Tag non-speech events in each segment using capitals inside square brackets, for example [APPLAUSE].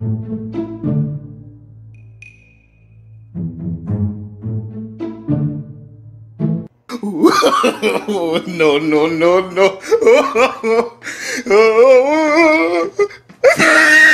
[LAUGHS] no, no, no, no. [LAUGHS] [LAUGHS]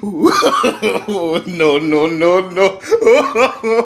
[LAUGHS] no, no, no, no. [LAUGHS]